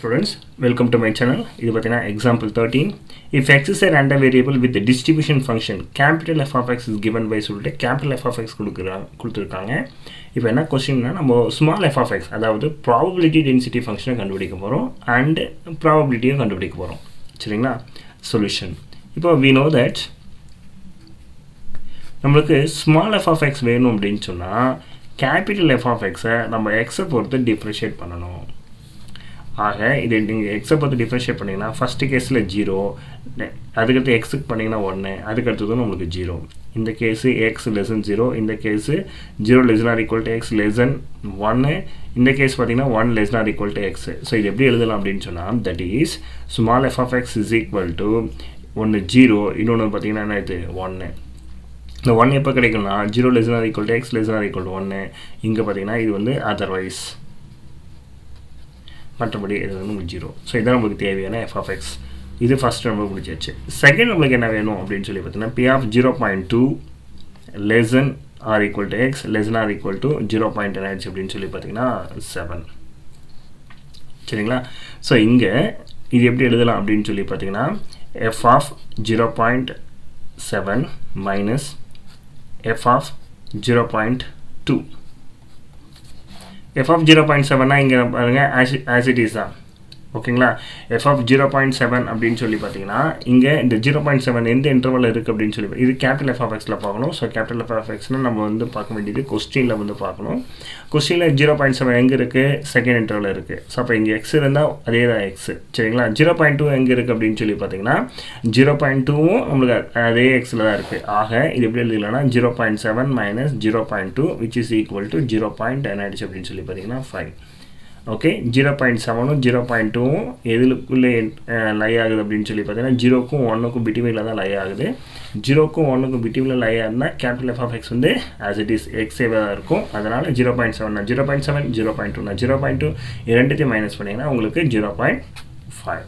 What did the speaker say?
students welcome to my channel. இது பார்த்தீங்கன்னா example 13 if x is a random variable with the distribution function capital f of x is சொல்லிட்டு capital f of x கொடுக்குறாங்க கொடுத்துருக்காங்க. இப்போ என்ன கொஸ்டின்னா நம்ம ஸ்மால் எஃப் ஆஃப் எக்ஸ் அதாவது ப்ராபபிலிட்டி டென்சிட்டி ஃபங்க்ஷனை கண்டுபிடிக்க போகிறோம் அண்ட் ப்ராபபிலிட்டியும் கண்டுபிடிக்க போகிறோம் சரிங்களா? சொல்யூஷன் இப்போ வி நோ தட் நம்மளுக்கு ஸ்மால் எஃப் ஆஃப் எக்ஸ் வேணும் அப்படின்னு சொன்னால் கேபிட்டல் எஃப் ஆஃப் எக்ஸை நம்ம எக்ஸை பொறுத்து டிஃப்ரெஷியேட் பண்ணணும். ஆக இது நீங்கள் எக்ஸை பற்றி டிஃப்ரென்ஷியேட் பண்ணிங்கன்னா ஃபஸ்ட்டு கேஸில் ஜீரோ அதுக்கடுத்து எக்ஸுக்கு பண்ணிங்கன்னா ஒன்று அதுக்கடுத்தது நம்மளுக்கு ஜீரோ இந்த case X less than zero இந்த case zero less than or equal to X less than ஒன்று இந்த கேஸ் பார்த்தீங்கன்னா one less than equal to X so இது எப்படி எழுதலாம் அப்படின்னு சொன்னால் that is small F of X is equal to ஒன்று ஜீரோ இன்னொன்று பார்த்தீங்கன்னா என்ன இது? ஒன்று இந்த ஒன் எப்போ கிடைக்கும்னா zero less than equal to X less than equal to ஒன்று இங்கே பார்த்தீங்கன்னா இது வந்து அதர்வைஸ் மற்றபடி இது வந்து உங்களுக்கு ஜீரோ ஸோ இதான் நம்மளுக்கு தேவையான எஃப் ஆஃப் எக்ஸ் இது ஃபஸ்ட்டு நம்மளுக்கு முடிச்சாச்சு செகண்ட் நம்மளுக்கு என்ன வேணும் அப்படின்னு சொல்லி பார்த்தீங்கன்னா P of zero point two less than or equal to X less than or equal to zero point ten ஆச்சு அப்படின்னு சொல்லி பார்த்தீங்கன்னா செவன் சரிங்களா? ஸோ இங்கே இது எப்படி எழுதலாம் அப்படின்னு சொல்லி பார்த்தீங்கன்னா F of zero point seven minus F of zero point two F of zero point செவன்னா இங்கே பாருங்கள் ஆசி ஆசிட்டிஸ் தான். ஓகேங்களா? F of zero point seven அப்படின்னு சொல்லி பார்த்தீங்கன்னா இங்கே இந்த ஜீரோ பாயிண்ட் செவன் எந்த இன்டர்வல் இருக்குது அப்படின்னு சொல்லி இது கேபிட்டல் எஃப் ஆஃப் எக்ஸில் பார்க்கணும். ஸோ கேபிட்டல் எஃப் ஆஃப் எக்ஸ்னால் நம்ம வந்து பார்க்க வேண்டியது கொஸ்டினில் வந்து பார்க்கணும். கொஸ்டினில் ஜீரோ பாயிண்ட் செவன் எங்கே இருக்குது செகண்ட் இன்டர்வல் இருக்குது ஸோ அப்போ இங்கே எக்ஸ் இருந்தால் அதே தான் எக்ஸ் சரிங்களா? ஜீரோ பாயிண்ட் டூ எங்கே இருக்குது அப்படின்னு சொல்லி பார்த்தீங்கன்னா ஜீரோ பாயிண்ட் டூவும் நம்மளுக்கு அதே எக்ஸில் தான் இருக்குது ஆக இது எப்படி எழுதிக்கலாம்னா zero point seven minus zero point two which is equal to zero point என்ன ஆயிடுச்சு அப்படின்னு சொல்லி பார்த்தீங்கன்னா ஃபைவ் ஓகே ஜீரோ பாயிண்ட் செவனும் ஜீரோ பாயிண்ட் டூவும் எதுக்குள்ளே லை ஆகுது அப்படின்னு சொல்லி பார்த்தீங்கன்னா ஜீரோக்கும் ஒன்றுக்கும் பிடிவியில் தான் லை ஆகுது ஜீரோக்கும் ஒன்றுக்கும் பிடிவியில் லை ஆகுதுன்னா கேபிட்டல் எஃப் ஆஃப் எக்ஸ் வந்து ஆஸ் இட் இஸ் எக்ஸேவாக தான் இருக்கும் அதனால் zero point seven zero point seven zero point two zero point two ரெண்டுத்தையும் மைனஸ் பண்ணிங்கன்னா உங்களுக்கு ஜீரோ பாயிண்ட் ஃபைவ்